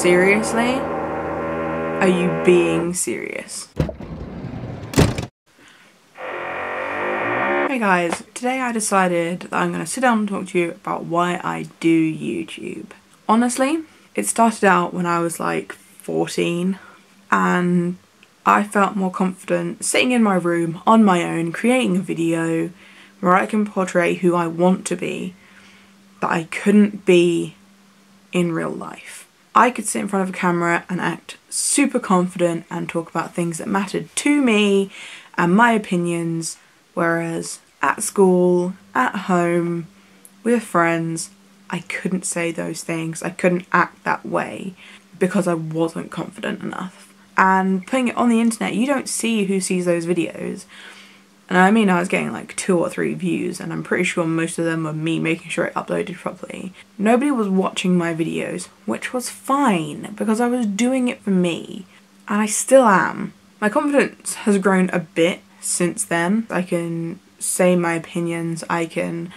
Seriously? Are you being serious? Hey guys, today I decided that I'm going to sit down and talk to you about why I do YouTube. Honestly, it started out when I was like 14 and I felt more confident sitting in my room on my own creating a video where I can portray who I want to be that I couldn't be in real life. I could sit in front of a camera and act super confident and talk about things that mattered to me and my opinions, whereas at school, at home, with friends, I couldn't say those things. I couldn't act that way because I wasn't confident enough. And putting it on the internet, you don't see who sees those videos. And I mean, I was getting like two or three views, and I'm pretty sure most of them were me making sure it uploaded properly. Nobody was watching my videos, which was fine because I was doing it for me, and I still am. My confidence has grown a bit since then. I can say my opinions, I can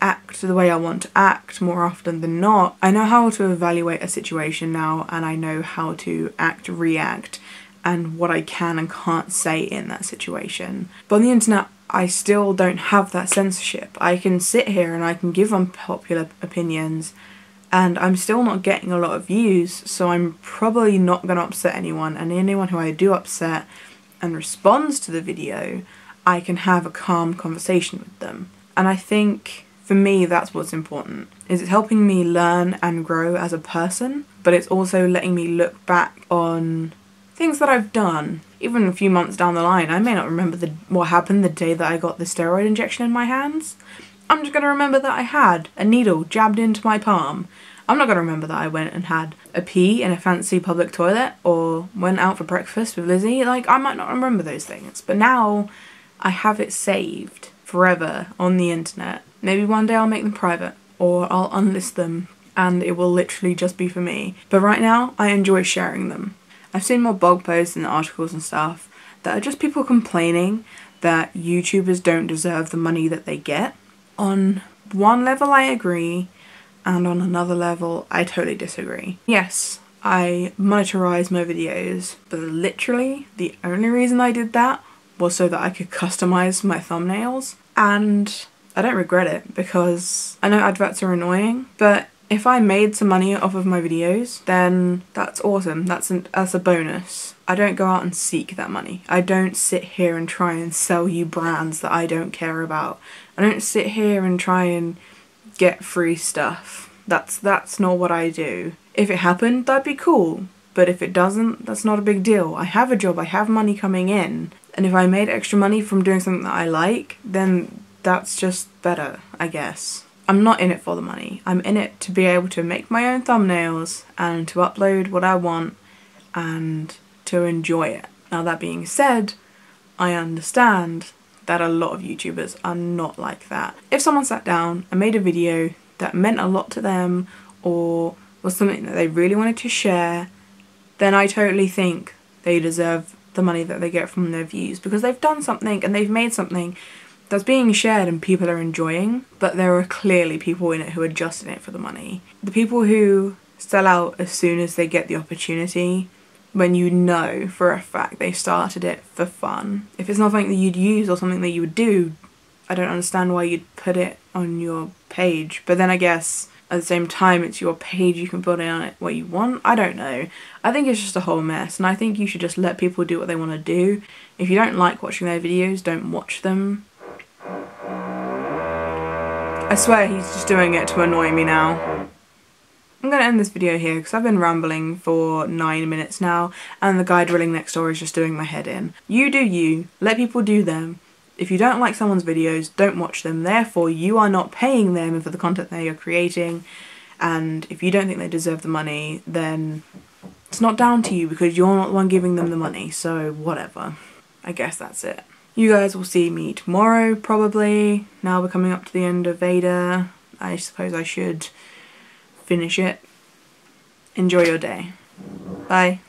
act the way I want to act more often than not. I know how to evaluate a situation now, and I know how to act, react, and what I can and can't say in that situation. But on the internet, I still don't have that censorship. I can sit here and I can give unpopular opinions and I'm still not getting a lot of views, so I'm probably not going to upset anyone. And anyone who I do upset and responds to the video, I can have a calm conversation with them. And I think for me that's what's important. Is it's helping me learn and grow as a person, but it's also letting me look back on things that I've done, even a few months down the line, I may not remember the what happened the day that I got the steroid injection in my hands. I'm just going to remember that I had a needle jabbed into my palm. I'm not going to remember that I went and had a pee in a fancy public toilet or went out for breakfast with Lizzie. Like, I might not remember those things. But now I have it saved forever on the internet. Maybe one day I'll make them private or I'll unlist them and it will literally just be for me. But right now, I enjoy sharing them. I've seen more blog posts and articles and stuff that are just people complaining that YouTubers don't deserve the money that they get. On one level I agree, and on another level I totally disagree. Yes, I monetize my videos, but literally the only reason I did that was so that I could customize my thumbnails, and I don't regret it because I know adverts are annoying, but if I made some money off of my videos, then that's awesome. That's, an, that's a bonus. I don't go out and seek that money. I don't sit here and try and sell you brands that I don't care about. I don't sit here and try and get free stuff. That's that's not what I do. If it happened, that'd be cool. But if it doesn't, that's not a big deal. I have a job, I have money coming in. And if I made extra money from doing something that I like, then that's just better, I guess. I'm not in it for the money. I'm in it to be able to make my own thumbnails and to upload what I want and to enjoy it. Now that being said, I understand that a lot of YouTubers are not like that. If someone sat down and made a video that meant a lot to them or was something that they really wanted to share, then I totally think they deserve the money that they get from their views because they've done something and they've made something that's being shared and people are enjoying, but there are clearly people in it who are just in it for the money. The people who sell out as soon as they get the opportunity, when you know for a fact they started it for fun. If it's not something that you'd use or something that you would do, I don't understand why you'd put it on your page. But then I guess at the same time it's your page, you can put on it what you want. I don't know. I think it's just a whole mess and I think you should just let people do what they want to do. If you don't like watching their videos, don't watch them I swear he's just doing it to annoy me now. I'm going to end this video here because I've been rambling for 9 minutes now and the guy drilling next door is just doing my head in. You do you, let people do them. If you don't like someone's videos, don't watch them. Therefore, you are not paying them for the content they are creating and if you don't think they deserve the money, then it's not down to you because you're not the one giving them the money, so whatever. I guess that's it. You guys will see me tomorrow, probably. Now we're coming up to the end of VEDA. I suppose I should finish it. Enjoy your day. Bye.